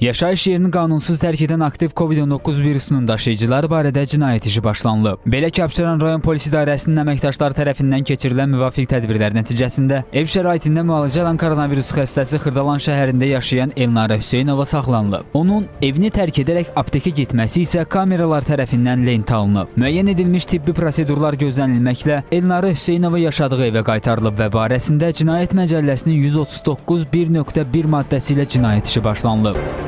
Yaşayış yerini qanunsuz tərk edən aktiv COVID-19 virusunun daşıyıcıları barədə cinayət işi başlanılıb. Belə ki, Abşeron rayon polis idarəsinin əməkdaşları tərəfindən keçirilən müvafiq tədbirlər nəticəsində ev şəraitində müalicə alan koronavirus xəstəsi Xırdalan şəhərində yaşayan Elnara Hüseynova saxlanılıb. Onun evini tərk edərək aptekə getməsi isə kameralar tərəfindən lent alınıb. Müəyyən edilmiş tibbi prosedurlar gözlənilməklə Elnara Hüseynova yaşadığı evə qaytarılıb və barəsində Cinayət Məcəlləsinin 139 1.1 maddəsi ilə cinayət işi başlanılıb.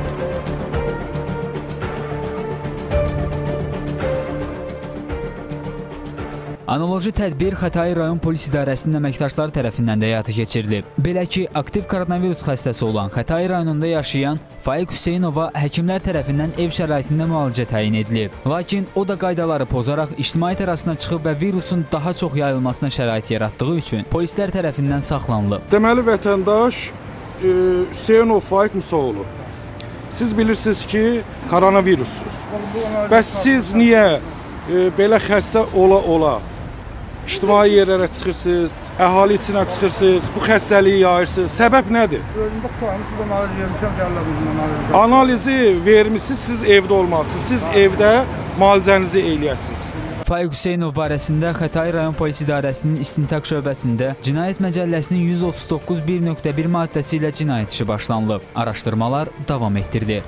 Analoji tədbir Xətai rayon polis idarəsinin əməkdaşları tərəfindən də həyata keçirilib. Belə ki, aktiv koronavirus xəstəsi olan Xətai rayonunda yaşayan Faiq Hüseynova həkimlər tərəfindən ev şəraitində müalicə təyin edilib. Lakin o da qaydaları pozaraq ictimaiyyət arasına çıxıb və virusun daha çox yayılmasına şərait yaratdığı üçün polislər tərəfindən saxlanılıb. Deməli vətəndaş e, Hüseynov Faiq Musaoğlu. Siz bilirsiniz ki, koronavirussuz. Bəs siz niyə e, belə xəstə ola-ola ictimai yerlərə çıxırsınız, əhali içinə çıxırsınız, bu xəstəliyi yayırsınız. Səbəb nədir? Özümdə qutarmış, burada analiz vermişəm, analiz. Analizi vermisiniz, siz evdə olmalısınız. Siz evdə müalicənizi eləyəsiniz. Faiq Hüseynov barəsində Xətai rayon polis idarəsinin istintaq şöbəsində Cinayət Məcəlləsinin 139 1.1 maddəsi ilə cinayət işi başlanılıb. Araşdırmalar davam etdirilir.